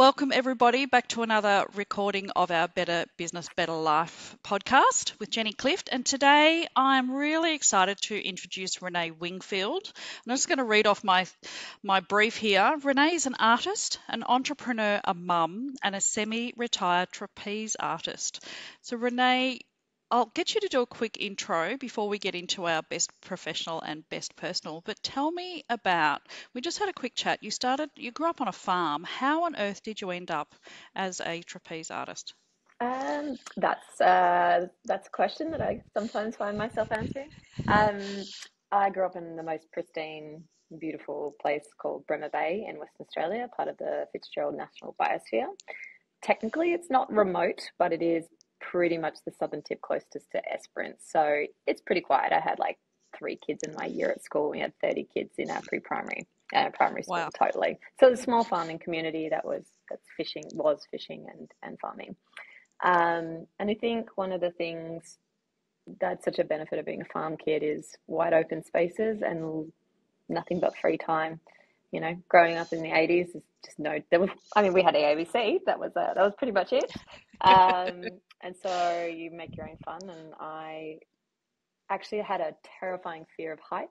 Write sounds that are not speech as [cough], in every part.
Welcome, everybody, back to another recording of our Better Business, Better Life podcast with Jeni Clift. And today I'm really excited to introduce Renee Wingfield. I'm just going to read off my, my brief here. Renee is an artist, an entrepreneur, a mum, and a semi retired trapeze artist. So, Renee, I'll get you to do a quick intro before we get into our best professional and best personal. But tell me about, we just had a quick chat. You started, you grew up on a farm. How on earth did you end up as a trapeze artist? Um, that's uh, that's a question that I sometimes find myself answering. Um, I grew up in the most pristine, beautiful place called Bremer Bay in Western Australia, part of the Fitzgerald National Biosphere. Technically, it's not remote, but it is pretty much the southern tip closest to Esperance. So it's pretty quiet. I had like three kids in my year at school. We had 30 kids in our pre-primary uh, primary school wow. totally. So the small farming community that was that's fishing was fishing and and farming. Um, and I think one of the things that's such a benefit of being a farm kid is wide open spaces and nothing but free time. You know, growing up in the 80s is just no. There was, I mean, we had AABC. That was uh, that was pretty much it. [laughs] Um, and so you make your own fun. And I actually had a terrifying fear of heights.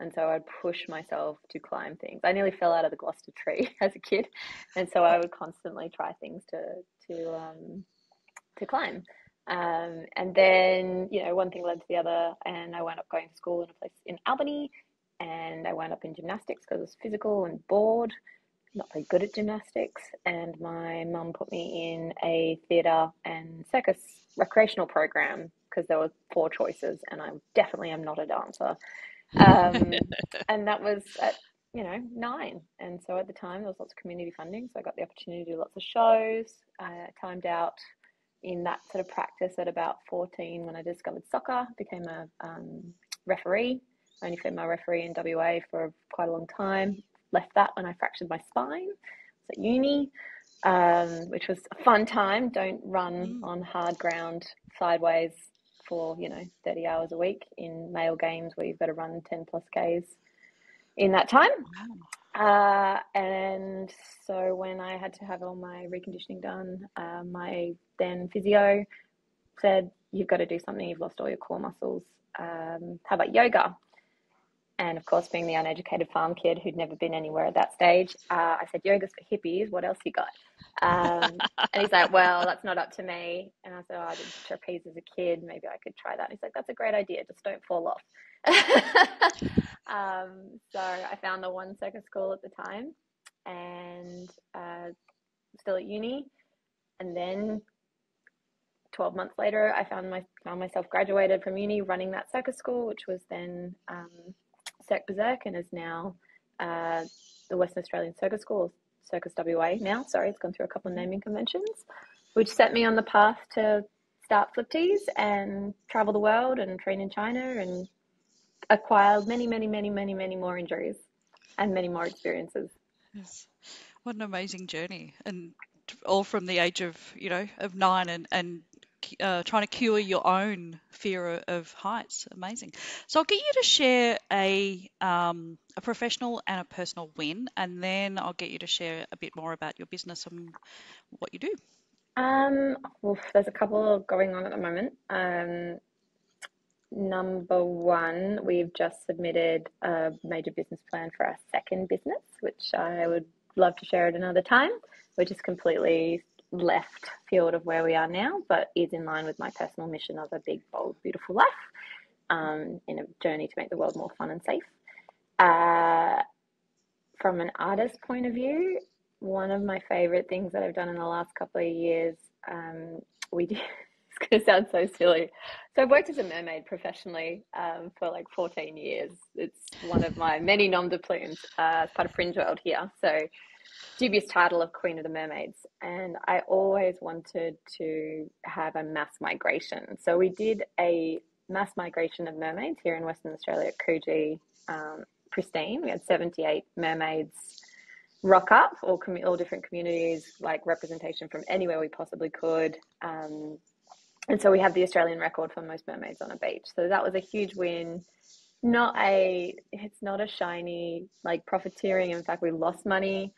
And so I'd push myself to climb things. I nearly fell out of the Gloucester tree [laughs] as a kid. And so I would constantly try things to, to, um, to climb. Um, and then, you know, one thing led to the other, and I wound up going to school in a place in Albany, and I wound up in gymnastics because it was physical and bored not very good at gymnastics, and my mum put me in a theatre and circus recreational program because there were four choices, and I definitely am not a dancer. Um, [laughs] and that was at you know nine, and so at the time there was lots of community funding, so I got the opportunity to do lots of shows. I timed out in that sort of practice at about 14 when I discovered soccer, became a um, referee. Only been my referee in WA for quite a long time left that when I fractured my spine. I was at uni, um, which was a fun time. Don't run mm. on hard ground sideways for, you know, 30 hours a week in male games where you've got to run 10 plus Ks in that time. Wow. Uh, and so when I had to have all my reconditioning done, uh, my then physio said, You've got to do something, you've lost all your core muscles. Um, how about yoga? And of course, being the uneducated farm kid who'd never been anywhere at that stage, uh, I said, Yoga's for hippies. What else you got? Um, and he's like, Well, that's not up to me. And I said, oh, I did trapeze as a kid. Maybe I could try that. And he's like, That's a great idea. Just don't fall off. [laughs] um, so I found the one circus school at the time and uh, still at uni. And then 12 months later, I found, my, found myself graduated from uni running that circus school, which was then. Um, Cirque Berserk and is now uh, the Western Australian Circus School, Circus WA now. Sorry, it's gone through a couple of naming conventions, which set me on the path to start Fliptease and travel the world and train in China and acquire many, many, many, many, many more injuries and many more experiences. Yes. What an amazing journey. And all from the age of, you know, of nine and, and uh, trying to cure your own fear of heights. Amazing. So I'll get you to share a um, a professional and a personal win, and then I'll get you to share a bit more about your business and what you do. Um, well, there's a couple going on at the moment. Um, number one, we've just submitted a major business plan for our second business, which I would love to share at another time, which is completely left field of where we are now, but is in line with my personal mission of a big, bold, beautiful life um, in a journey to make the world more fun and safe. Uh, from an artist point of view, one of my favorite things that I've done in the last couple of years, um, we did. [laughs] It's going to sound so silly. So I've worked as a mermaid professionally um, for like 14 years. It's one of my many nom de plumes uh, part of Fringe World here. So dubious title of Queen of the Mermaids, and I always wanted to have a mass migration. So we did a mass migration of mermaids here in Western Australia at Coogee, um, pristine. We had 78 mermaids rock up, all, com- all different communities, like representation from anywhere we possibly could. Um, and so we have the Australian record for most mermaids on a beach. So that was a huge win. Not a, it's not a shiny like profiteering. In fact, we lost money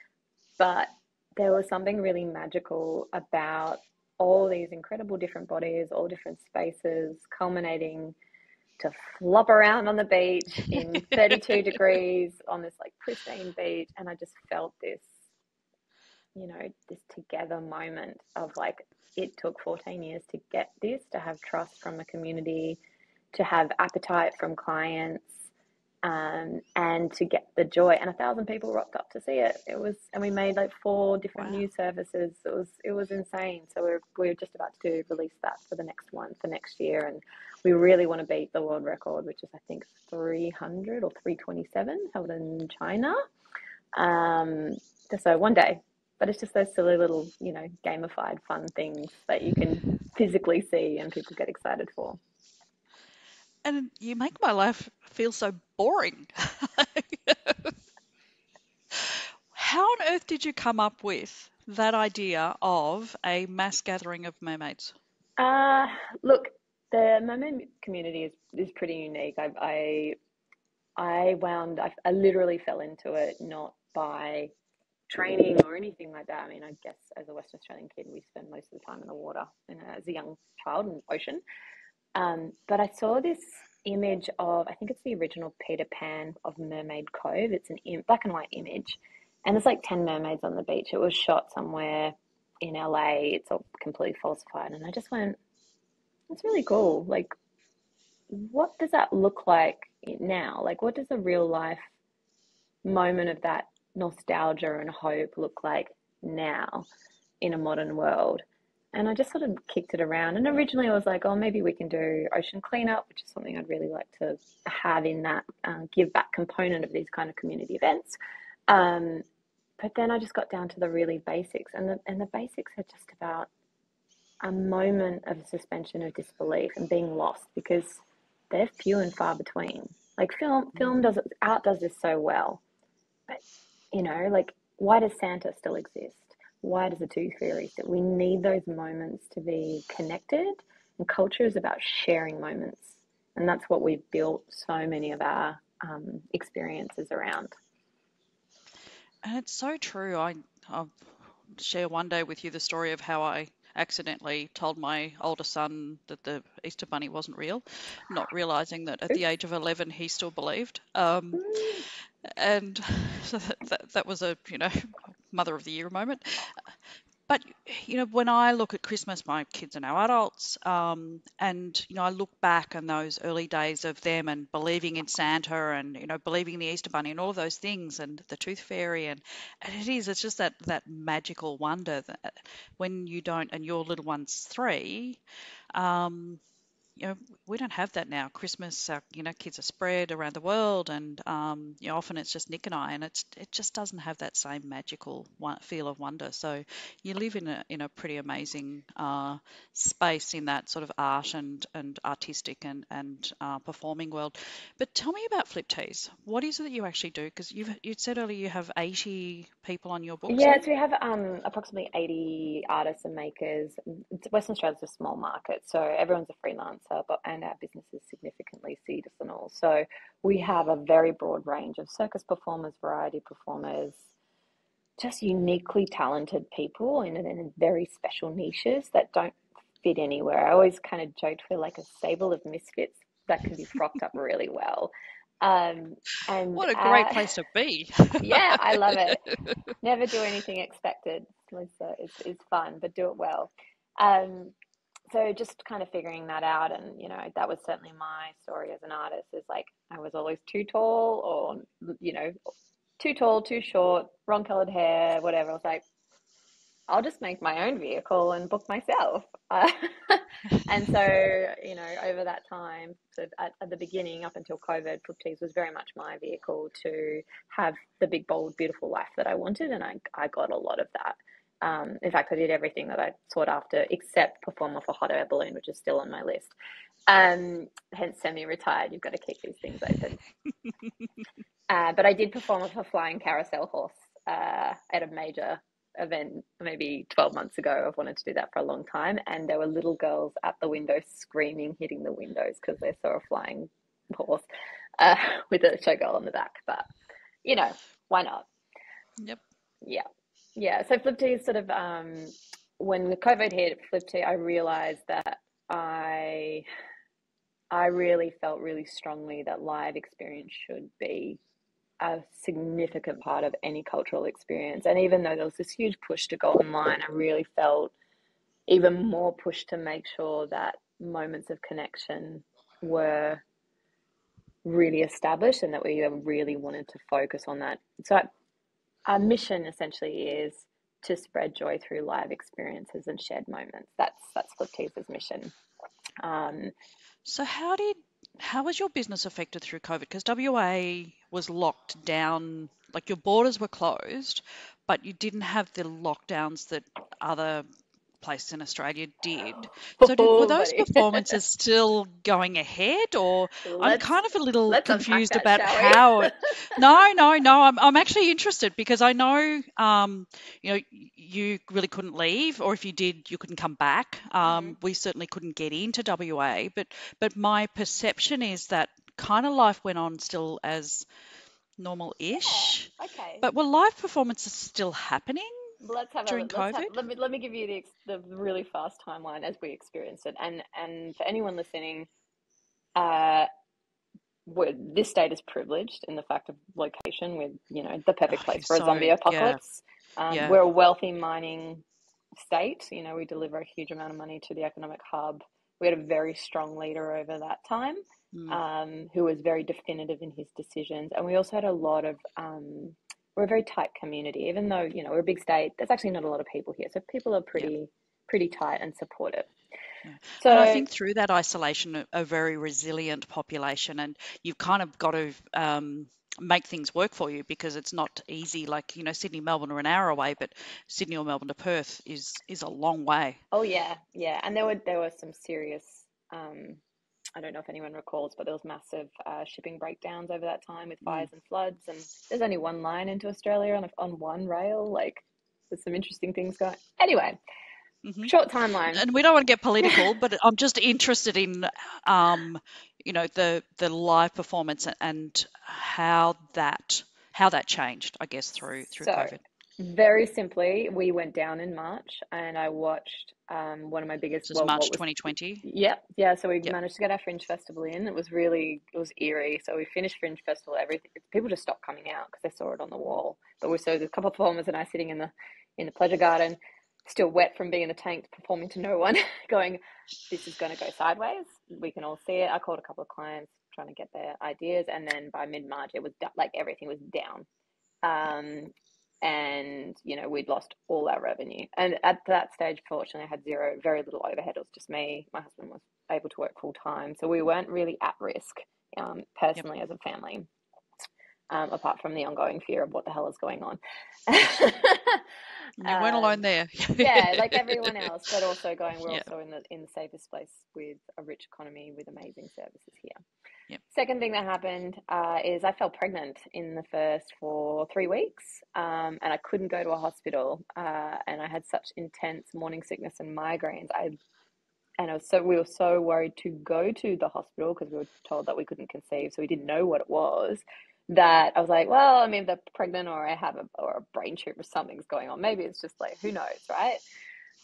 but there was something really magical about all these incredible different bodies, all different spaces, culminating to flop around on the beach in [laughs] 32 degrees on this like pristine beach. And I just felt this, you know, this together moment of like, it took 14 years to get this, to have trust from the community, to have appetite from clients, um, and to get the joy. And a thousand people rocked up to see it. It was, and we made like four different wow. new services. It was, it was insane. So we're we're just about to release that for the next one for next year, and we really want to beat the world record, which is I think 300 or 327 held in China. Um, so one day, but it's just those silly little, you know, gamified fun things that you can physically see and people get excited for and you make my life feel so boring. [laughs] How on earth did you come up with that idea of a mass gathering of mermaids? Uh, look, the mermaid community is, is pretty unique. I, I, I wound, I, I literally fell into it not by training or anything like that. I mean, I guess as a Western Australian kid, we spend most of the time in the water and as a young child in the ocean. Um, but I saw this image of, I think it's the original Peter Pan of Mermaid Cove. It's an Im- black and white image. And there's like 10 mermaids on the beach. It was shot somewhere in LA. It's all completely falsified. And I just went, that's really cool. Like, what does that look like now? Like, what does a real life moment of that nostalgia and hope look like now in a modern world? And I just sort of kicked it around. And originally I was like, oh, maybe we can do ocean cleanup, which is something I'd really like to have in that uh, give back component of these kind of community events. Um, but then I just got down to the really basics, and the and the basics are just about a moment of suspension of disbelief and being lost because they're few and far between. Like film, film does art does this so well, but you know, like why does Santa still exist? Why does the tooth fairy sit? We need those moments to be connected, and culture is about sharing moments, and that's what we've built so many of our um, experiences around. And it's so true. I I'll share one day with you the story of how I accidentally told my older son that the Easter Bunny wasn't real, not realizing that at the age of 11 he still believed. Um, mm. and [laughs] so that, that, that, was a you know Mother of the Year moment. But you know, when I look at Christmas, my kids are now adults, um, and you know, I look back on those early days of them and believing in Santa and you know, believing in the Easter Bunny and all of those things, and the Tooth Fairy, and, and it is, it's just that that magical wonder that when you don't, and your little one's three. Um, you know, we don't have that now. Christmas, our, you know, kids are spread around the world, and um, you know, often it's just Nick and I, and it's it just doesn't have that same magical feel of wonder. So you live in a in a pretty amazing uh, space in that sort of art and and artistic and and uh, performing world. But tell me about Fliptease. What is it that you actually do? Because you've you said earlier you have eighty people on your books. Yes, we have um, approximately eighty artists and makers. Western Australia's a small market, so everyone's a freelancer but and our business is significantly seasonal. So we have a very broad range of circus performers, variety performers, just uniquely talented people in, in very special niches that don't fit anywhere. I always kind of joked we're like a stable of misfits that can be frocked up really well. Um, and what a great uh, place to be! [laughs] yeah, I love it. [laughs] Never do anything expected. It's, it's, it's fun, but do it well. Um, so just kind of figuring that out and you know that was certainly my story as an artist is like i was always too tall or you know too tall too short wrong colored hair whatever. I was like i'll just make my own vehicle and book myself. Uh, [laughs] and so you know over that time so at, at the beginning up until covid Fliptease was very much my vehicle to have the big bold beautiful life that i wanted and i, I got a lot of that um, in fact, I did everything that I sought after except perform off a hot air balloon, which is still on my list. Um, hence, semi-retired. You've got to keep these things open. [laughs] uh, but I did perform off a flying carousel horse uh, at a major event maybe 12 months ago. I've wanted to do that for a long time. And there were little girls at the window screaming, hitting the windows because they saw a flying horse uh, [laughs] with a showgirl on the back. But, you know, why not? Yep. Yeah. Yeah, so Flip is sort of um, when the COVID hit, Flip I realized that I I really felt really strongly that live experience should be a significant part of any cultural experience. And even though there was this huge push to go online, I really felt even more push to make sure that moments of connection were really established and that we really wanted to focus on that. So, our mission essentially is to spread joy through live experiences and shared moments. That's that's Fliptease's mission. Um, so how did how was your business affected through COVID? Because WA was locked down, like your borders were closed, but you didn't have the lockdowns that other place in Australia did. So did, were [laughs] those performances still going ahead, or let's, I'm kind of a little confused that, about how? [laughs] No, no, no. I'm I'm actually interested because I know, um, you know, you really couldn't leave, or if you did, you couldn't come back. Um, mm-hmm. We certainly couldn't get into WA, but but my perception is that kind of life went on still as normal-ish. Yeah, okay. But were live performances still happening? Let's have during a, COVID. Have, let me let me give you the the really fast timeline as we experienced it, and and for anyone listening, uh, this state is privileged in the fact of location with you know the perfect oh, place for a zombie apocalypse. Yeah. Um, yeah. We're a wealthy mining state. You know, we deliver a huge amount of money to the economic hub. We had a very strong leader over that time, mm. um, who was very definitive in his decisions, and we also had a lot of um, we're a very tight community. Even though you know we're a big state, there's actually not a lot of people here, so people are pretty yeah. pretty tight and supportive. Yeah. So and I think through that isolation, a, a, very resilient population, and you've kind of got to um, make things work for you because it's not easy. Like you know, Sydney, Melbourne are an hour away, but Sydney or Melbourne to Perth is is a long way. Oh yeah, yeah, and there were there were some serious um, I don't know if anyone recalls, but there was massive uh, shipping breakdowns over that time with fires mm. and floods. And there's only one line into Australia on, on one rail. Like, there's some interesting things going. Anyway, mm-hmm. short timeline. And we don't want to get political, but I'm just interested in, um, you know, the the live performance and how that how that changed, I guess, through through so, COVID. Very simply, we went down in March, and I watched um, one of my biggest. This well, March 2020. Yeah, yeah. So we yep. managed to get our Fringe Festival in. It was really, it was eerie. So we finished Fringe Festival. Everything people just stopped coming out because they saw it on the wall. But we saw a couple of performers and I sitting in the in the pleasure garden, still wet from being in the tank, performing to no one, [laughs] going, "This is going to go sideways." We can all see it. I called a couple of clients trying to get their ideas, and then by mid March, it was like everything was down. Um, and you know we'd lost all our revenue. And at that stage fortunately i had zero very little overhead. It was just me. My husband was able to work full time so we weren't really at risk um, personally yep. as a family um, apart from the ongoing fear of what the hell is going on. You weren't [laughs] um, alone there. [laughs] yeah like everyone else but also going we're yep. also in the in the safest place with a rich economy with amazing services here Yep. Second thing that happened uh, is I fell pregnant in the first for three weeks, um, and I couldn't go to a hospital, uh, and I had such intense morning sickness and migraines. I and I was so we were so worried to go to the hospital because we were told that we couldn't conceive, so we didn't know what it was. That I was like, well, I mean, they're pregnant, or I have a or a brain tumor, something's going on. Maybe it's just like who knows, right?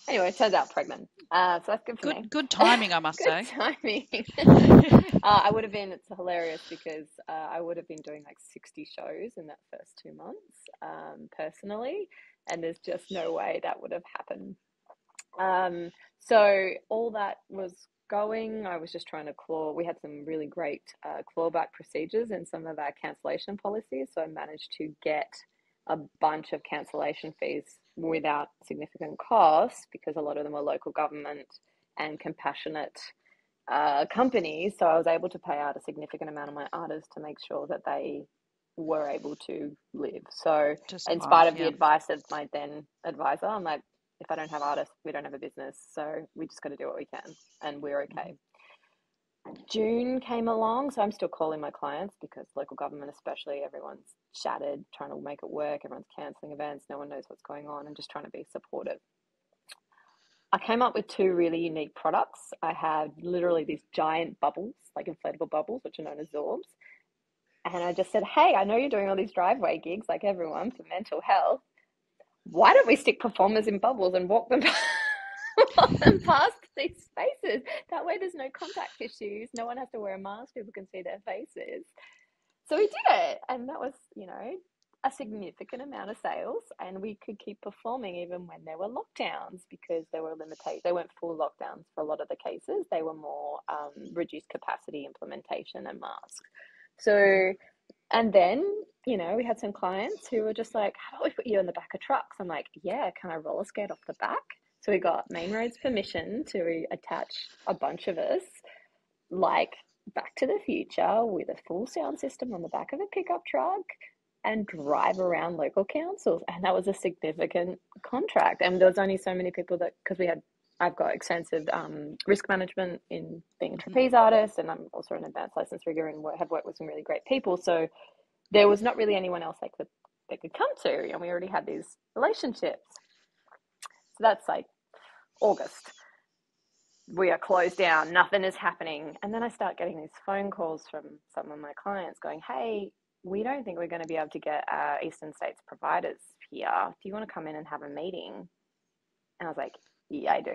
Anyway, it turns out pregnant. Uh, so that's good for good, me. Good [laughs] timing, I must good say. timing. [laughs] uh, I would have been, it's hilarious because uh, I would have been doing like 60 shows in that first two months um, personally. And there's just no way that would have happened. Um, so all that was going. I was just trying to claw. We had some really great uh, clawback procedures in some of our cancellation policies. So I managed to get a bunch of cancellation fees without significant cost because a lot of them were local government and compassionate uh, companies. So I was able to pay out a significant amount of my artists to make sure that they were able to live. So, Just in spite of yeah. the advice of my then advisor, I'm like, if I don't have artists, we don't have a business. So we just got to do what we can, and we're okay. June came along, so I'm still calling my clients because local government, especially, everyone's shattered, trying to make it work. Everyone's cancelling events. No one knows what's going on, and just trying to be supportive. I came up with two really unique products. I had literally these giant bubbles, like inflatable bubbles, which are known as Zorbs. And I just said, hey, I know you're doing all these driveway gigs like everyone for mental health. why don't we stick performers in bubbles and walk them, [laughs] [laughs] them past these spaces? That way, there's no contact issues. No one has to wear a mask. People can see their faces. So we did it, and that was, you know, a significant amount of sales, and we could keep performing even when there were lockdowns because there were limited. They weren't full lockdowns for a lot of the cases. They were more um, reduced capacity implementation and masks. So, and then you know we had some clients who were just like, "How about we put you in the back of trucks?" I'm like, "Yeah, can I roller skate off the back?" So we got Main Roads permission to attach a bunch of us, like Back to the Future, with a full sound system on the back of a pickup truck and drive around local councils. And that was a significant contract. And there was only so many people that, because we had, I've got extensive um, risk management in being a mm-hmm. trapeze artist, and I'm also an advanced license rigger and have worked with some really great people. So there was not really anyone else they could they could come to, and we already had these relationships. That's like August. We are closed down, nothing is happening. And then I start getting these phone calls from some of my clients going, Hey, we don't think we're going to be able to get our Eastern States providers here. Do you want to come in and have a meeting? And I was like, yeah, I do.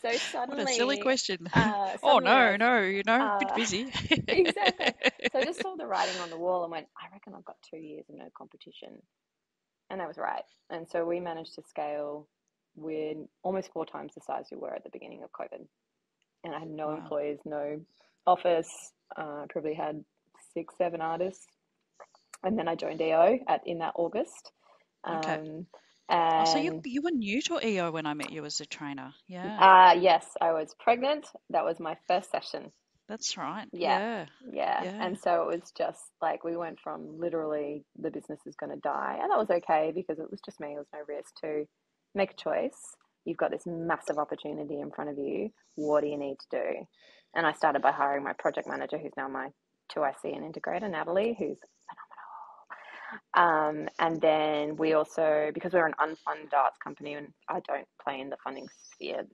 [laughs] so suddenly, what a silly question. Uh, [laughs] oh no, no, you know, uh, a bit busy. [laughs] exactly. So I just saw the writing on the wall and went, I reckon I've got two years of no competition, and I was right. And so we managed to scale with almost four times the size we were at the beginning of COVID, and I had no wow. employees, no office. Uh, probably had six, seven artists. And then I joined EO at in that August. Okay. Um, oh, so you you were new to EO when I met you as a trainer, yeah? Uh, yes, I was pregnant. That was my first session. That's right. Yeah. yeah. Yeah. And so it was just like we went from literally the business is going to die. And that was okay because it was just me. It was no risk to make a choice. You've got this massive opportunity in front of you. What do you need to do? And I started by hiring my project manager, who's now my 2IC and integrator, Natalie, who's phenomenal. Um, and then we also, because we're an unfunded arts company and I don't play in the funding sphere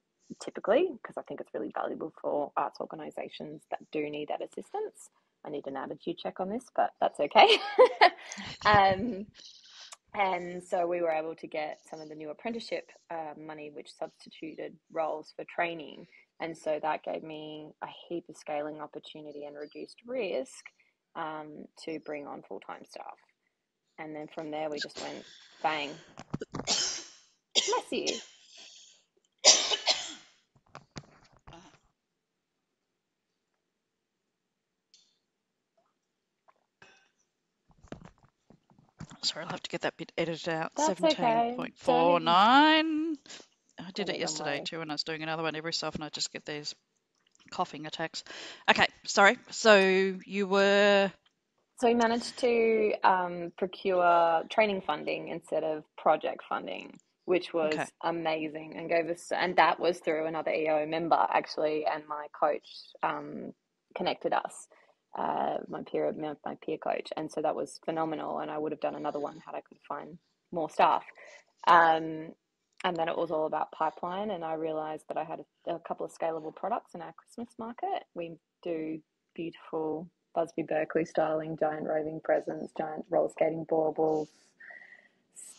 typically, because I think it's really valuable for arts organisations that do need that assistance. I need an attitude check on this, but that's okay. [laughs] um, and so we were able to get some of the new apprenticeship uh, money, which substituted roles for training and so that gave me a heap of scaling opportunity and reduced risk um, to bring on full time staff. And then from there, we just went bang. Bless you. Sorry, I'll have to get that bit edited out. Seventeen point four nine. I did it yesterday too, and I was doing another one every so often. I just get these coughing attacks. Okay, sorry. So you were. So we managed to um, procure training funding instead of project funding, which was okay. amazing, and gave us. And that was through another EO member actually, and my coach um, connected us. Uh, my peer, my peer coach, and so that was phenomenal. And I would have done another one had I could find more staff. Um, and then it was all about pipeline and i realized that i had a, a, couple of scalable products in our christmas market we do beautiful busby berkeley styling giant roving presents giant roller skating baubles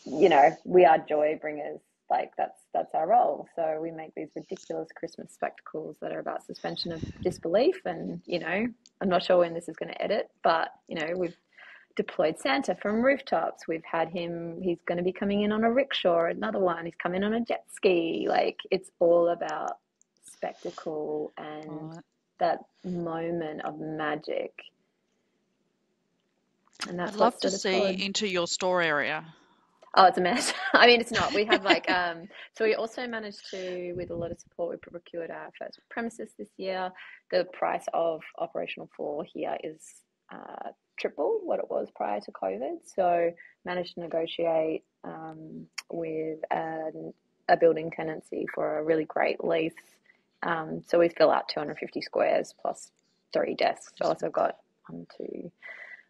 you know we are joy bringers like that's that's our role so we make these ridiculous christmas spectacles that are about suspension of disbelief and you know i'm not sure when this is going to edit but you know we've deployed Santa from rooftops. We've had him, he's going to be coming in on a rickshaw, another one, he's coming on a jet ski. Like it's all about spectacle and that moment of magic. And that's I'd love to see into your store area. Oh, it's a mess. [laughs] I mean, it's not. We have like, [laughs] um, so we also managed to, with a lot of support, we procured our first premises this year. The price of operational floor here is uh, triple what it was prior to COVID. So managed to negotiate um, with an, a building tenancy for a really great lease. Um, so we fill out 250 squares plus three desks. So also got one, two,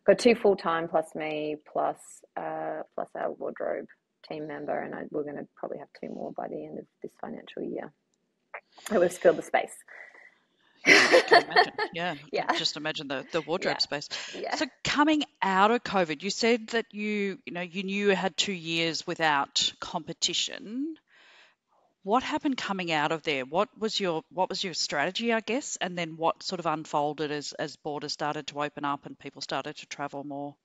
got two full time plus me plus uh, plus our wardrobe team member, and I, we're going to probably have two more by the end of this financial year. It was fill the space. imagine. [laughs] Yeah, Yeah. just imagine the, the wardrobe Yeah. space. Yeah. So coming out of COVID, you said that you, you know, you knew you had two years without competition. What happened coming out of there? What was your what was your strategy, I guess, and then what sort of unfolded as as borders started to open up and people started to travel more?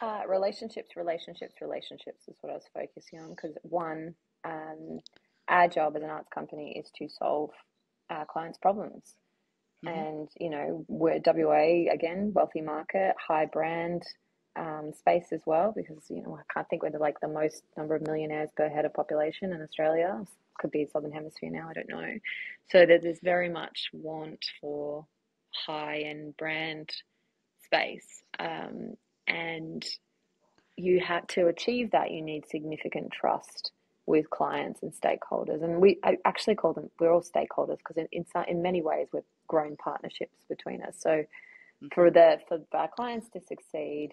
Uh, relationships, relationships, relationships is what I was focusing on because one, um, our job as an arts company is to solve our clients' problems. hmm And, you know, we're WA again, wealthy market, high brand um, space as well, because, you know, I can't think we're like the most number of millionaires per head of population in Australia. Could be Southern Hemisphere now, I don't know. So there- there's very much want for high end brand space. Um, and you have to achieve that, you need significant trust with clients and stakeholders. And we I actually call them, we're all stakeholders because in, in, in many ways we've grown partnerships between us. So for hmm the for our clients to succeed,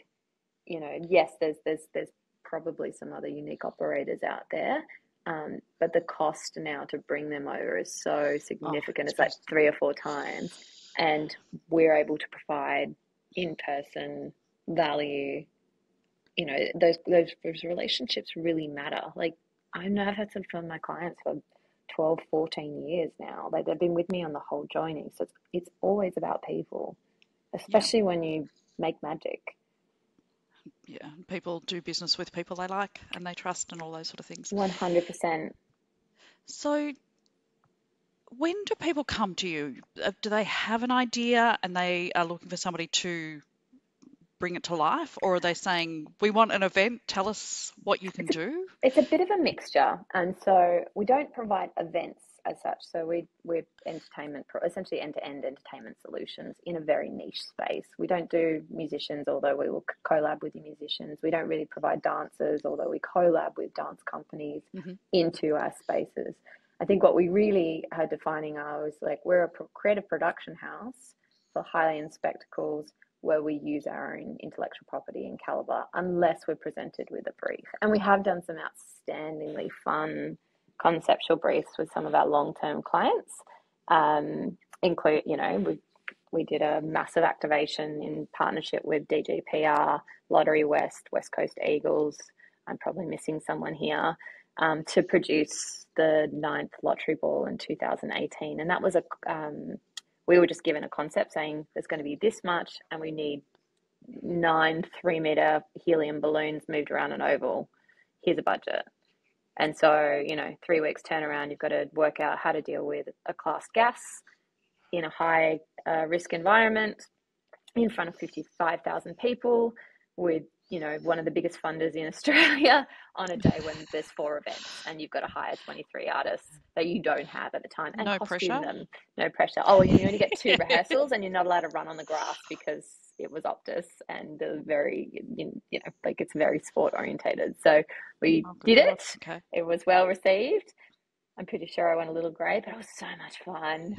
you know, yes, there's there's there's probably some other unique operators out there. Um, but the cost now to bring them over is so Oh, significant. it's It's like three or four times, and we're able to provide in-person value. You know, those those those relationships really matter. Like I know I've had some from my clients for 12, 14 years now. Like they've been with me on the whole journey. So it's it's always about people, Yeah, especially when you make magic. Yeah. People do business with people they like and they trust and all those sort of things. 100%. So when do people come to you? Uh, Do they have an idea and they are looking for somebody to bring it to life, or are they saying, "We want an event, tell us what you can do"? it's a bit of a mixture. And so we don't provide events as such. So we, we're entertainment, pro- essentially end-to-end entertainment solutions in a very niche space. We don't do musicians, although we will collab with the musicians. We don't really provide dancers, although we collab with dance companies hmm into our spaces. I think what we really are defining are is like we're a pro- creative production house for high-end spectacles where we use our own intellectual property and caliber unless we're presented with a brief. And we have done some outstandingly fun conceptual briefs with some of our long-term clients. Um, include, you know, we we did a massive activation in partnership with DGPR, Lottery West, West Coast Eagles. I'm probably missing someone here um, to produce the ninth lottery ball in 2018, and that was a um, we were just given a concept saying there's going to be this much, and we need nine three meter helium balloons moved around an oval. Here's a budget. And so, you know, three weeks turnaround, you've got to work out how to deal with a class gas in a high uh, risk environment in front of 55,000 people with, you know, one of the biggest funders in Australia [laughs] on a day when there's four events and you've got to hire 23 artists that you don't have at the time and No pressure. them. No pressure. Oh, you only get two rehearsals and you're not allowed to run on the grass because it was Optus and the very, you know, like it's very sport orientated. So we Oh, did God. it. Okay. It was well received. I'm pretty sure I went a little grey, but it was so much fun.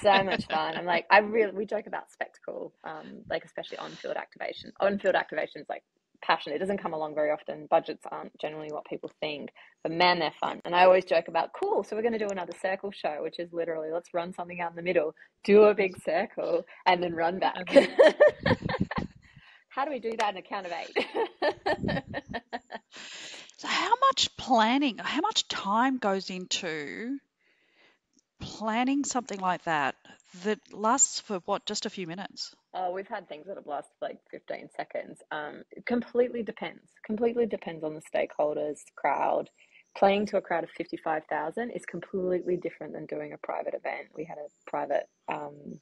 So much [laughs] fun. I'm like, I really, we joke about spectacle, um, like especially on-field activation. On-field activation is like passion. It doesn't come along very often. Budgets aren't generally what people think, but man, they're fun. And I always joke about, cool. So we're going to do another circle show, which is literally let's run something out in the middle, do a big [laughs] circle, and then run back. Then, [laughs] How do we do that in a count of eight? [laughs] so how much planning, how much time goes into planning something like that that lasts for what, just a few minutes? Oh, we've had things that have lasted like 15 seconds. Um, it completely depends. Completely depends on the stakeholders, crowd. Playing to a crowd of 55,000 is completely different than doing a private event. We had a private um,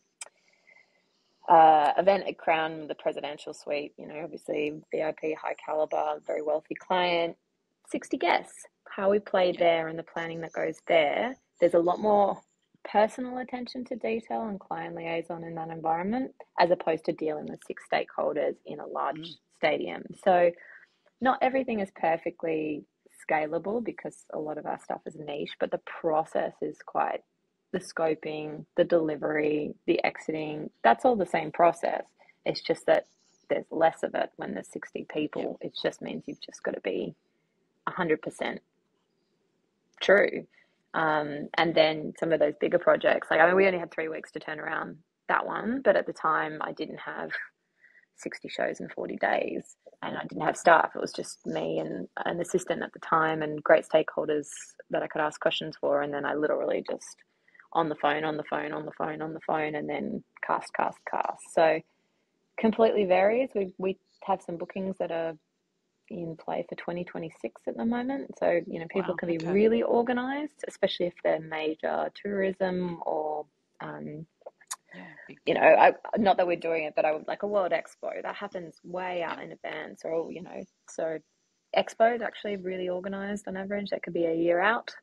uh, event at Crown, the presidential suite, you know, obviously VIP, high caliber, very wealthy client, 60 guests. How we Yeah. there and the planning that goes there, there's a lot more personal attention to detail and client liaison in that environment as opposed to dealing with six stakeholders in a large Mm. stadium. So, not everything is perfectly scalable because a lot of our stuff is niche, but the process is quite the scoping, the delivery, the exiting, that's all the same process. It's just that there's less of it when there's 60 Yeah. people. It just means you've just got to be 100% true. Um, and then some of those bigger projects, like I mean, we only had three weeks to turn around that one. But at the time, I didn't have 60 shows in 40 days and I didn't have staff. It was just me and an assistant at the time and great stakeholders that I could ask questions for. And then I literally just on the phone, on the phone, on the phone, on the phone, and then cast, cast, cast. So completely varies. We, we have some bookings that are in play for 2026 at the moment. So, you know, people wow, can be okay. really organized, especially if they're major tourism or, um, yeah, you know, I, not that we're doing it, but I would like a World Expo that happens way out in advance, or, you know, so Expo is actually really organized on average. That could be a year out.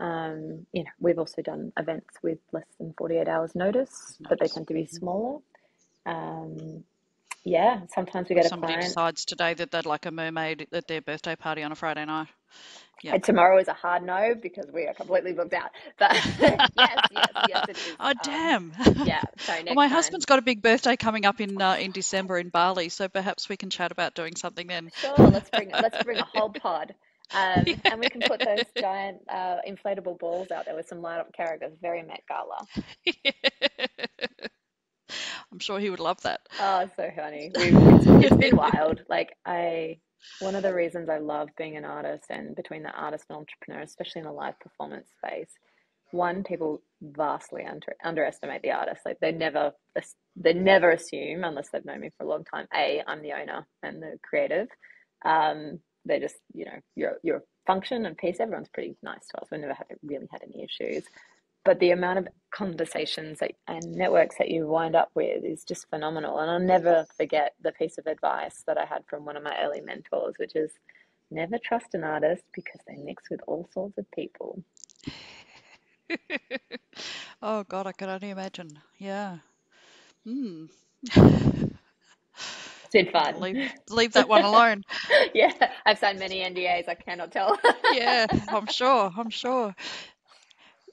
Um, you know, we've also done events with less than 48 hours notice, nice. but they tend to be mm-hmm. smaller. Um, yeah, sometimes we get Somebody a decides today that they'd like a mermaid at their birthday party on a Friday night. Yeah. And tomorrow is a hard no because we are completely booked out. But [laughs] [laughs] yes, yes, yes, it is. [laughs] Oh um, damn! yeah. So well, my time. husband's got a big birthday coming up in uh, in December in Bali, so perhaps we can chat about doing something then. Sure. Let's bring let's bring a whole pod. Um, yeah. And we can put those giant uh, inflatable balls out there with some light up characters. Very Met Gala. I'm sure he would love that. Oh, so funny. [laughs] It's, it's been wild. Like I, one of the reasons I love being an artist and between the artist and entrepreneur, especially in the live performance space, one people vastly under, underestimate the artist. Like they never, they never assume unless they've known me for a long time. A, I'm the owner and the creative. Um, they just, you know, your your function and piece. Everyone's pretty nice to us. We never had really had any issues but the amount of conversations that, and networks that you wind up with is just phenomenal. And I'll never forget the piece of advice that I had from one of my early mentors, which is never trust an artist because they mix with all sorts of people. [laughs] oh God, I can only imagine. Yeah. Hmm. Fun. Leave, leave that one alone. [laughs] yeah, I've signed many NDAs. I cannot tell. [laughs] yeah, I'm sure. I'm sure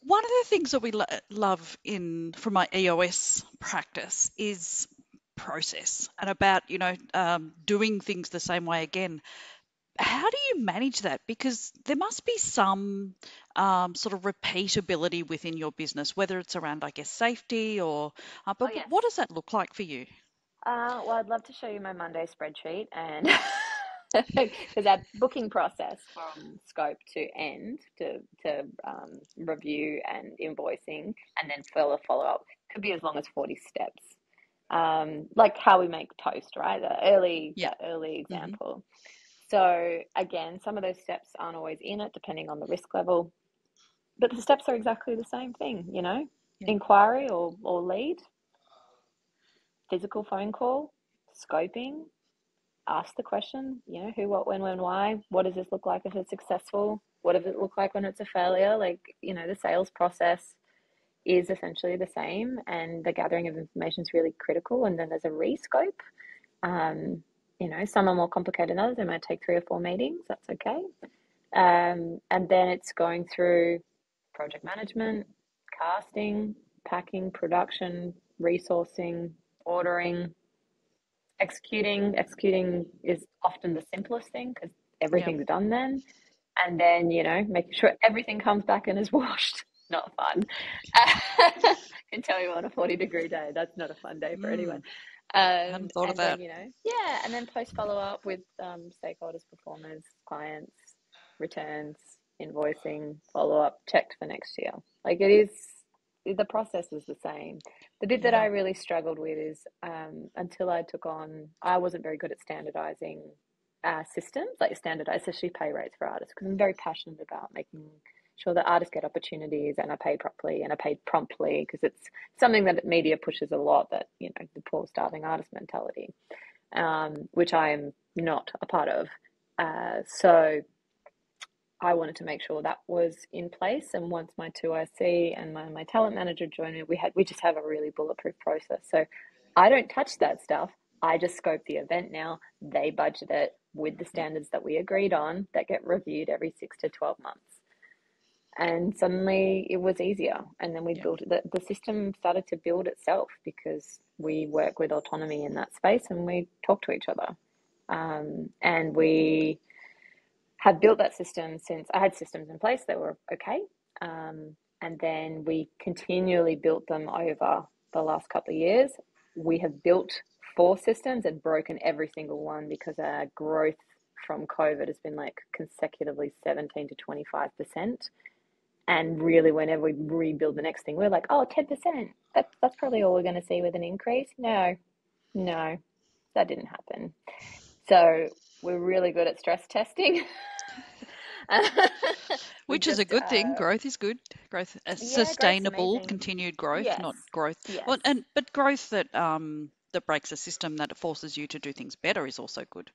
one of the things that we lo- love in from my EOS practice is process and about you know um, doing things the same way again. How do you manage that? Because there must be some um, sort of repeatability within your business, whether it's around, I guess, safety or. Uh, but oh, yes. what does that look like for you? Uh, well, I'd love to show you my Monday spreadsheet and [laughs] [laughs] because that booking process from scope to end to to um, review and invoicing and then further follow up could be as long as 40 steps um, like how we make toast right the early yeah. early mm-hmm. example mm-hmm. so again some of those steps aren't always in it depending on the risk level but the steps are exactly the same thing you know yeah. inquiry or, or lead physical phone call scoping ask the question, you know, who, what, when, when, why? What does this look like if it's successful? What does it look like when it's a failure? Like, you know, the sales process is essentially the same and the gathering of information is really critical. And then there's a rescope. Um, you know, some are more complicated than others. They might take three or four meetings. That's okay. Um, and then it's going through project management, casting, packing, production, resourcing, ordering, executing executing is often the simplest thing because everything's yep. done then and then you know making sure everything comes back and is [laughs] washed not fun I [laughs] can tell you on a 40 degree day that's not a fun day for mm. anyone um, thought and of that. Then, you know yeah and then post follow up with um, stakeholders performers clients returns invoicing follow up checked for next year like it is the process is the same. The bit that I really struggled with is um, until I took on, I wasn't very good at standardizing uh, systems, like standardized, especially pay rates for artists, because I'm very passionate about making sure that artists get opportunities and are paid properly and are paid promptly, because it's something that media pushes a lot that, you know, the poor starving artist mentality, um, which I am not a part of. Uh, so I wanted to make sure that was in place. And once my 2IC and my, my talent manager joined me, we had we just have a really bulletproof process. So I don't touch that stuff. I just scope the event now. They budget it with the standards that we agreed on that get reviewed every six to 12 months. And suddenly it was easier. And then we yeah. built the, the system started to build itself because we work with autonomy in that space and we talk to each other. Um, and we have built that system since I had systems in place that were okay. Um, and then we continually built them over the last couple of years. We have built four systems and broken every single one because our growth from COVID has been like consecutively 17 to 25%. And really, whenever we rebuild the next thing, we're like, oh, 10%. That, that's probably all we're going to see with an increase. No, no, that didn't happen. So we're really good at stress testing. [laughs] Which is a good uh, thing. Growth is good. Growth, uh, yeah, sustainable, continued growth, yes. not growth. Yes. Well, and but growth that um that breaks a system that forces you to do things better is also good.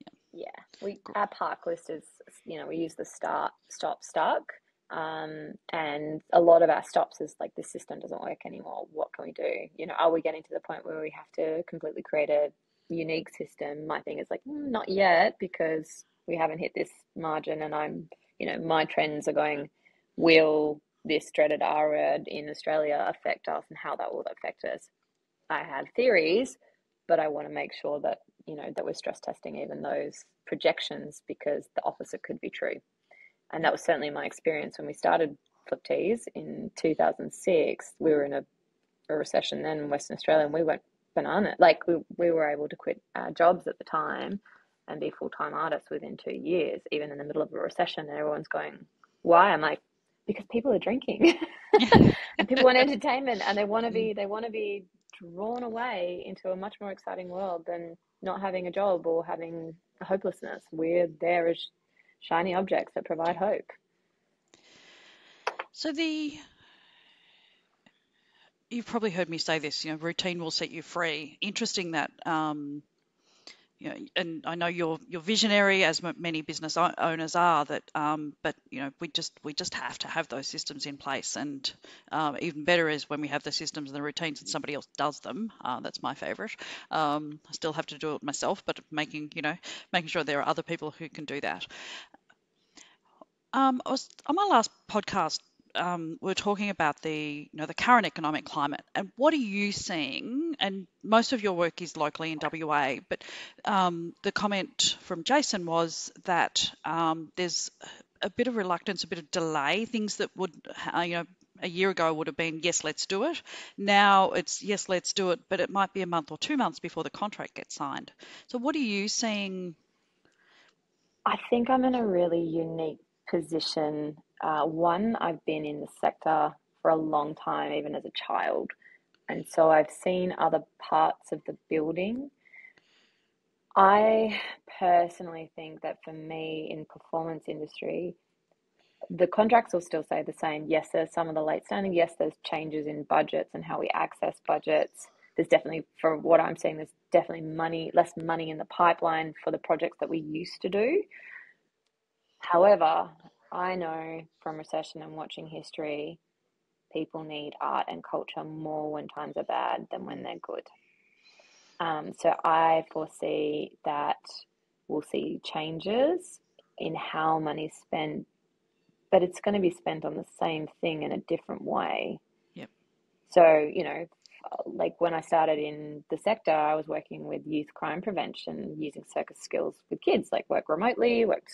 Yeah, yeah. We our park list is you know we use the start, stop, stuck. Um, and a lot of our stops is like the system doesn't work anymore. What can we do? You know, are we getting to the point where we have to completely create a unique system? My thing is like, mm, not yet because we haven't hit this margin and I'm, you know, my trends are going, will this dreaded R word in Australia affect us and how that will affect us? I have theories, but I want to make sure that, you know, that we're stress testing even those projections because the opposite could be true. And that was certainly my experience when we started Fliptease in 2006. We were in a, a recession then in Western Australia and we went banana. Like we, we were able to quit our jobs at the time and be full time artists within two years, even in the middle of a recession. And everyone's going, why? I'm like, because people are drinking [laughs] [laughs] and people want entertainment and they want to be, mm. they want to be drawn away into a much more exciting world than not having a job or having a hopelessness. We're there as shiny objects that provide hope. So the you've probably heard me say this. You know, routine will set you free. Interesting that. Um, you know, and I know you're you're visionary, as many business owners are. That, um, but you know, we just we just have to have those systems in place. And um, even better is when we have the systems and the routines, and somebody else does them. Uh, that's my favourite. Um, I still have to do it myself, but making you know making sure there are other people who can do that. Um, I was on my last podcast um, we are talking about the you know the current economic climate and what are you seeing? And most of your work is locally in WA, but um, the comment from Jason was that um, there's a bit of reluctance, a bit of delay, things that would uh, you know a year ago would have been yes let's do it. Now it's yes let's do it but it might be a month or two months before the contract gets signed. So what are you seeing? I think i'm in a really unique position uh, one, I've been in the sector for a long time, even as a child. And so I've seen other parts of the building. I personally think that for me in performance industry, the contracts will still say the same. Yes, there's some of the late standing. Yes, there's changes in budgets and how we access budgets. There's definitely, for what I'm seeing, there's definitely money, less money in the pipeline for the projects that we used to do. However, I know from recession and watching history, people need art and culture more when times are bad than when they're good. Um, so I foresee that we'll see changes in how money's spent, but it's going to be spent on the same thing in a different way. Yep. So, you know, like when I started in the sector, I was working with youth crime prevention using circus skills with kids, like work remotely, worked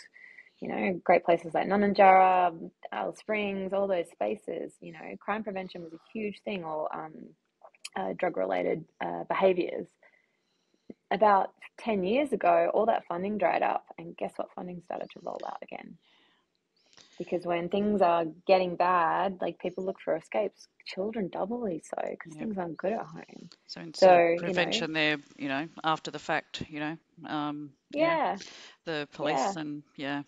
you know, great places like Nunanjara, Alice Springs, all those spaces, you know, crime prevention was a huge thing or um, uh, drug related uh, behaviors. About 10 years ago, all that funding dried up, and guess what? Funding started to roll out again. Because when things are getting bad, like people look for escapes, children doubly so because yep. things aren't good at home. So, so prevention you know, there, you know, after the fact, you know, um, yeah, the police yeah. and yeah,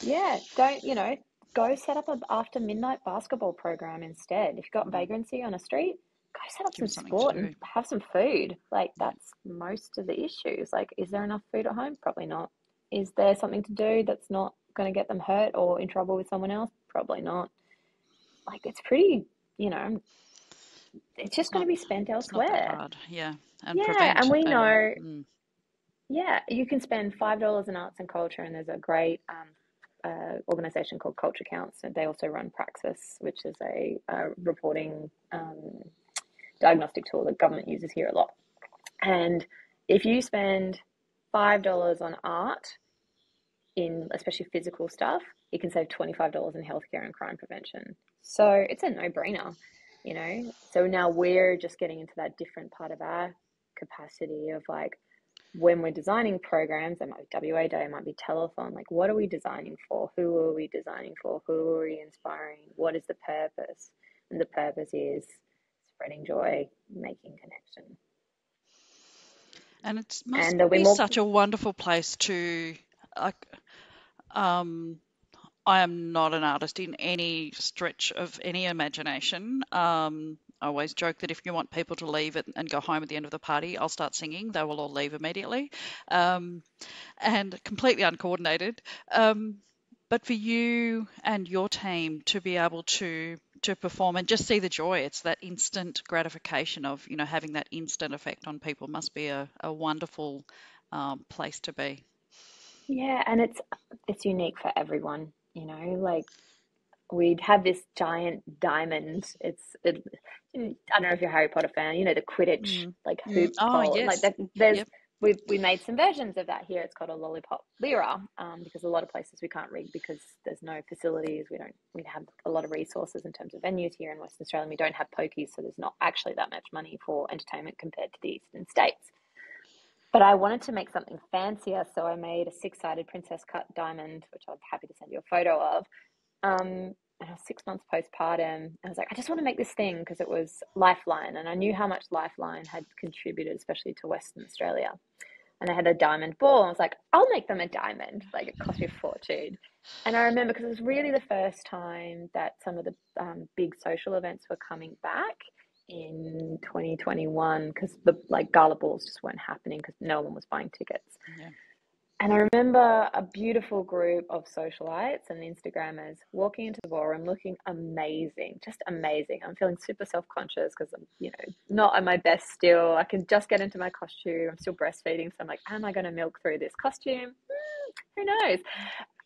yeah, don't, you know, go set up an after midnight basketball program instead. If you've got mm. vagrancy on a street, go set up some sport and have some food. Like, that's most of the issues. Like, is there enough food at home? Probably not. Is there something to do that's not going to get them hurt or in trouble with someone else? Probably not. Like, it's pretty, you know, it's just going to be spent elsewhere. Yeah. And yeah, and we know. Mm. Yeah, you can spend five dollars in arts and culture, and there's a great um, uh, organization called Culture Counts, and they also run Praxis, which is a, a reporting um, diagnostic tool that government uses here a lot. And if you spend five dollars on art, in especially physical stuff, you can save twenty five dollars in healthcare and crime prevention. So it's a no brainer. you know. So now we're just getting into that different part of our capacity of like when we're designing programs, it might be WA Day, it might be telethon, like what are we designing for? Who are we designing for? Who are we inspiring? What is the purpose? And the purpose is spreading joy, making connection. And it must and be more... such a wonderful place to. Like, um, I am not an artist in any stretch of any imagination. Um, I always joke that if you want people to leave and go home at the end of the party, I'll start singing. They will all leave immediately, um, and completely uncoordinated. Um, but for you and your team to be able to to perform and just see the joy, it's that instant gratification of you know having that instant effect on people must be a, a wonderful um, place to be. Yeah, and it's it's unique for everyone. You know, like we'd have this giant diamond. It's it, I don't know if you're a Harry Potter fan. You know the Quidditch mm. like mm. hoop. Mm. Oh yes. Like there's yep. we we made some versions of that here. It's called a lollipop lyra um, because a lot of places we can't rig because there's no facilities. We don't we have a lot of resources in terms of venues here in Western Australia. We don't have pokies, so there's not actually that much money for entertainment compared to the eastern states. But I wanted to make something fancier, so I made a six-sided princess cut diamond, which I'm happy to send you a photo of. Um, and I was six months postpartum. I was like, I just want to make this thing because it was Lifeline, and I knew how much Lifeline had contributed, especially to Western Australia. And I had a diamond ball. I was like, I'll make them a diamond. Like it cost me a fortune. And I remember because it was really the first time that some of the um, big social events were coming back in 2021 because the like gala balls just weren't happening because no one was buying tickets. Yeah. And I remember a beautiful group of socialites and Instagrammers walking into the ballroom looking amazing, just amazing. I'm feeling super self conscious because I'm, you know, not at my best still. I can just get into my costume. I'm still breastfeeding. So I'm like, am I going to milk through this costume? Mm, who knows?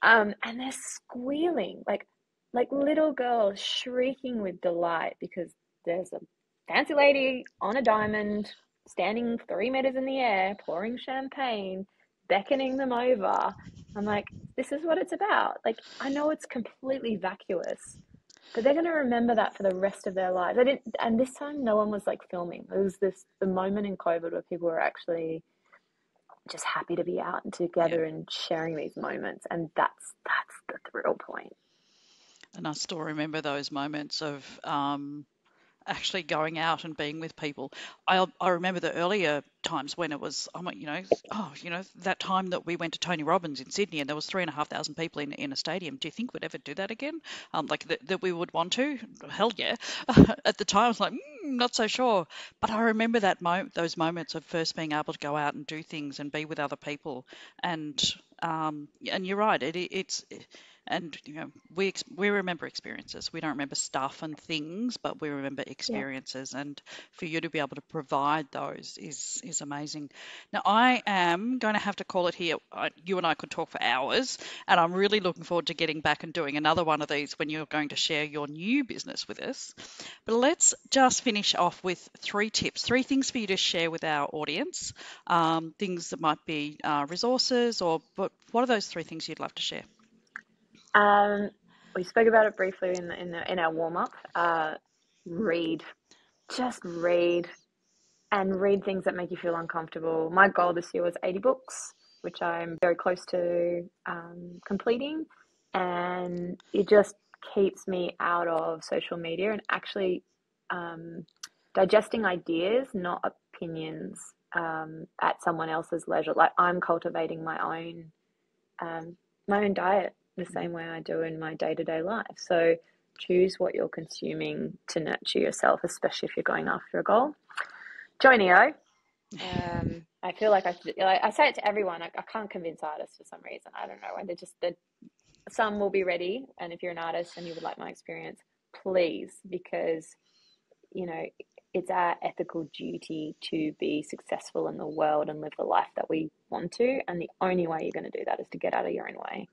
Um, and they're squealing like, like little girls shrieking with delight because there's a fancy lady on a diamond standing three meters in the air pouring champagne beckoning them over. I'm like, this is what it's about. Like, I know it's completely vacuous, but they're going to remember that for the rest of their lives. I didn't, and this time no one was like filming. It was this the moment in COVID where people were actually just happy to be out and together yeah. and sharing these moments, and that's that's the thrill point. And I still remember those moments of um, actually going out and being with people. I I remember the earlier times when it was, I'm you know, oh, you know, that time that we went to Tony Robbins in Sydney and there was three and a half thousand people in in a stadium. Do you think we'd ever do that again? Um, like that, that we would want to? Hell yeah. [laughs] At the time, I was like, mm, not so sure. But I remember that mo- those moments of first being able to go out and do things and be with other people. And um, and you're right. It, it's and you know we we remember experiences. We don't remember stuff and things but we remember experiences. Yeah. and for you to be able to provide those is is amazing. Now i am going to have to call it here. You and i could talk for hours and i'm really looking forward to getting back and doing another one of these when you're going to share your new business with us. But let's just finish off with three tips three things for you to share with our audience. Um, things that might be uh, resources or but what are those three things you'd love to share um, we spoke about it briefly in the, in, the, in our warm up. Uh, read, just read, and read things that make you feel uncomfortable. My goal this year was eighty books, which I'm very close to um, completing, and it just keeps me out of social media and actually um, digesting ideas, not opinions, um, at someone else's leisure. Like I'm cultivating my own um, my own diet the same way I do in my day to day life. So choose what you're consuming to nurture yourself, especially if you're going after a goal. Join EO. Um, I feel like I I say it to everyone. I, I, can't convince artists for some reason. I don't know. And they just, the some will be ready. And if you're an artist and you would like my experience, please, because, you know, it's our ethical duty to be successful in the world and live the life that we want to. And the only way you're going to do that is to get out of your own way.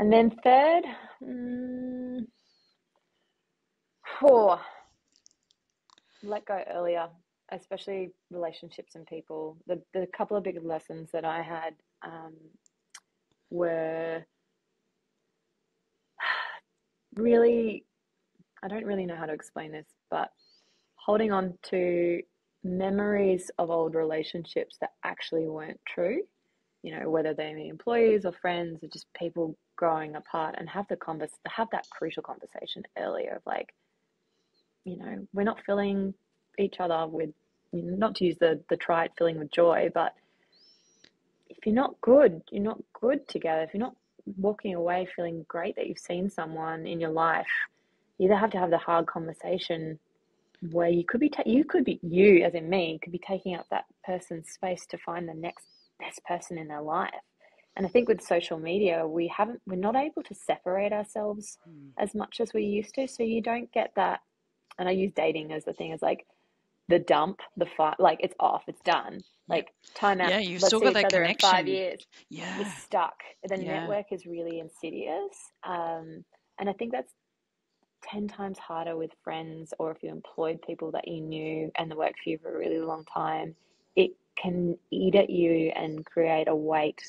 And then third, mm, four, let go earlier, especially relationships and people. The, the couple of big lessons that I had um, were [sighs] really I don't really know how to explain this, but holding on to memories of old relationships that actually weren't true, you know, whether they be employees or friends or just people growing apart and have the converse have that crucial conversation earlier of like, you know, we're not filling each other with not to use the the trite filling with joy, but if you're not good, you're not good together. If you're not walking away feeling great that you've seen someone in your life, you either have to have the hard conversation where you could be ta- you could be you as in me could be taking up that person's space to find the next best person in their life. And I think with social media, we haven't we're not able to separate ourselves mm. as much as we used to. So you don't get that. And I use dating as the thing as like the dump, the fight, like it's off, it's done. Like time out. Yeah, you've still got that connection. Five years. Yeah, you're stuck. The yeah. network is really insidious, um, and I think that's ten times harder with friends or if you employed people that you knew and the worked for you for a really long time. It can eat at you and create a weight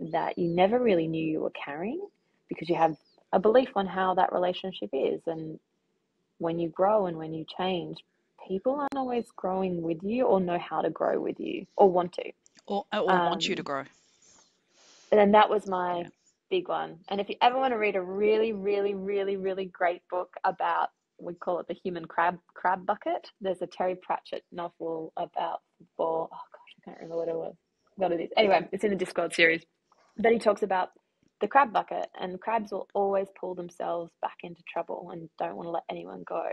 that you never really knew you were carrying because you have a belief on how that relationship is and when you grow and when you change people aren't always growing with you or know how to grow with you or want to. Or, or um, want you to um, grow. And then that was my yeah. big one. And if you ever want to read a really, really, really, really great book about, we call it the human crab crab bucket. There's a Terry Pratchett novel about for oh can't remember what it was. What it is. Anyway, it's in the Discworld series. But he talks about the crab bucket and crabs will always pull themselves back into trouble and don't want to let anyone go.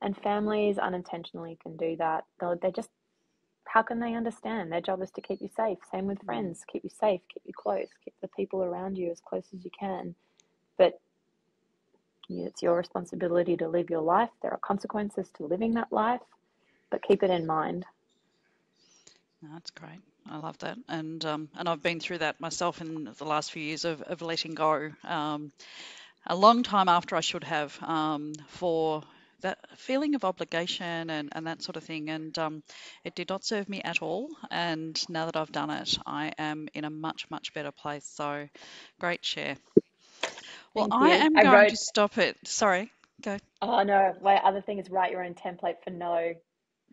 And families unintentionally can do that. They're, they just, how can they understand? Their job is to keep you safe. Same with friends, keep you safe, keep you close, keep the people around you as close as you can. But it's your responsibility to live your life. There are consequences to living that life, but keep it in mind. That's great. I love that, and um, and I've been through that myself in the last few years of, of letting go. Um, a long time after I should have um, for that feeling of obligation and, and that sort of thing. And um, it did not serve me at all. And now that I've done it, I am in a much, much better place. So great share. Well, I am I going wrote... to stop it. Sorry, go. Oh, no. My other thing is write your own template for no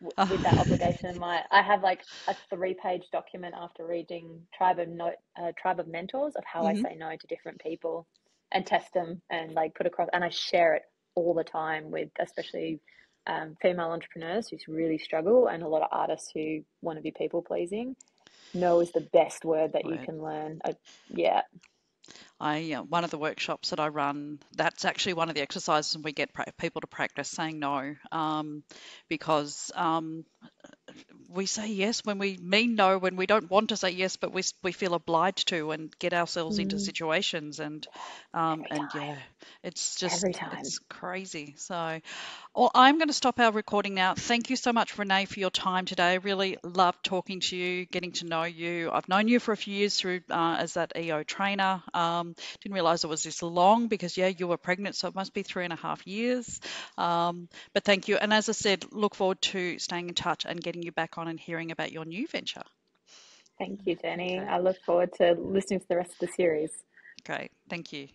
with that obligation in mind. I have like a three-page document after reading Tribe of no, uh, Tribe of Mentors of how mm-hmm. I say no to different people and test them and like put across, and I share it all the time with especially um, female entrepreneurs who really struggle and a lot of artists who want to be people pleasing. No is the best word that you can learn. Uh, yeah. I uh, one of the workshops that I run. That's actually one of the exercises we get people to practice saying no, um, because um, we say yes when we mean no, when we don't want to say yes, but we we feel obliged to and get ourselves mm. into situations and um, and yeah, it's just it's crazy. So, well, I'm going to stop our recording now. Thank you so much, Renee, for your time today. I really loved talking to you, getting to know you. I've known you for a few years through uh, as that EO trainer. Um, didn't realize it was this long because yeah, you were pregnant, so it must be three and a half years. Um, but thank you, and as I said, look forward to staying in touch and getting you back on and hearing about your new venture. Thank you, Jeni. Okay. I look forward to listening to the rest of the series. Great. Thank you.